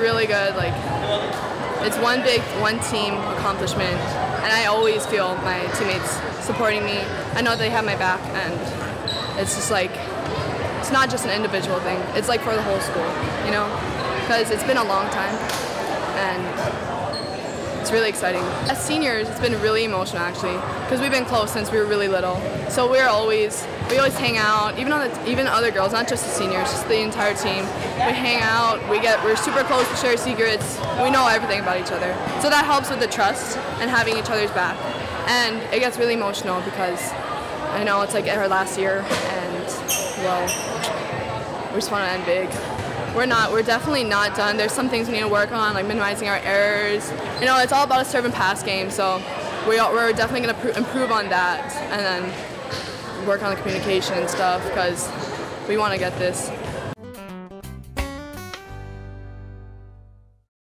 really good. Like it's one big, one team accomplishment, and I always feel my teammates supporting me. I know they have my back, and it's just like it's not just an individual thing. It's like for the whole school, you know, because it's been a long time, and it's really exciting. As seniors, it's been really emotional actually, because we've been close since we were really little. So we're always we always hang out, even on the, even other girls, not just the seniors, just the entire team. We hang out. We get we're super close. We share secrets. We know everything about each other. So that helps with the trust and having each other's back. And it gets really emotional because I know it's like our last year, and well, we just want to end big. We're not. We're definitely not done. There's some things we need to work on, like minimizing our errors. You know, it's all about a serve and pass game. So we are, we're definitely going to improve on that, and then work on the communication and stuff because we want to get this.